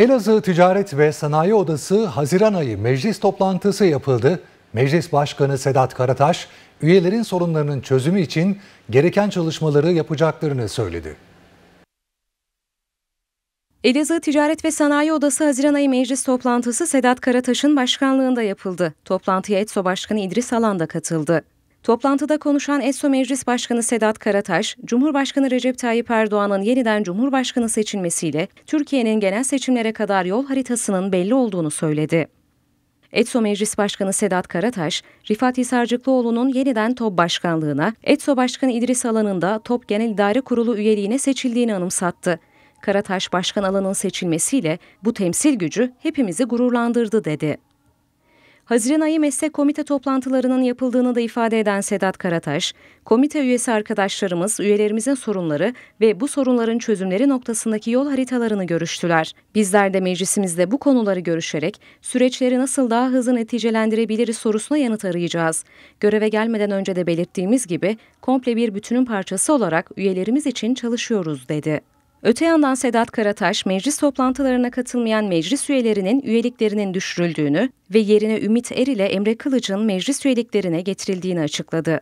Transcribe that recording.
Elazığ Ticaret ve Sanayi Odası Haziran ayı meclis toplantısı yapıldı. Meclis Başkanı Sedat Karataş, üyelerin sorunlarının çözümü için gereken çalışmaları yapacaklarını söyledi. Elazığ Ticaret ve Sanayi Odası Haziran ayı meclis toplantısı Sedat Karataş'ın başkanlığında yapıldı. Toplantıya ETSO Başkanı İdris Alan da katıldı. Toplantıda konuşan ESO Meclis Başkanı Sedat Karataş, Cumhurbaşkanı Recep Tayyip Erdoğan'ın yeniden Cumhurbaşkanı seçilmesiyle Türkiye'nin genel seçimlere kadar yol haritasının belli olduğunu söyledi. ETSO Meclis Başkanı Sedat Karataş, Rifat Hisarcıklıoğlu'nun yeniden TOP Başkanlığına, ETSO Başkanı İdris Alan'ın da TOP Genel İdare Kurulu üyeliğine seçildiğini anımsattı. Karataş Başkan Alan'ın seçilmesiyle bu temsil gücü hepimizi gururlandırdı dedi. Haziran ayı meslek komite toplantılarının yapıldığını da ifade eden Sedat Karataş, komite üyesi arkadaşlarımız üyelerimizin sorunları ve bu sorunların çözümleri noktasındaki yol haritalarını görüştüler. Bizler de meclisimizde bu konuları görüşerek süreçleri nasıl daha hızlı neticelendirebiliriz sorusuna yanıt arayacağız. Göreve gelmeden önce de belirttiğimiz gibi komple bir bütünün parçası olarak üyelerimiz için çalışıyoruz dedi. Öte yandan Sedat Karataş, meclis toplantılarına katılmayan meclis üyelerinin üyeliklerinin düşürüldüğünü ve yerine Ümit Er ile Emre Kılıç'ın meclis üyeliklerine getirildiğini açıkladı.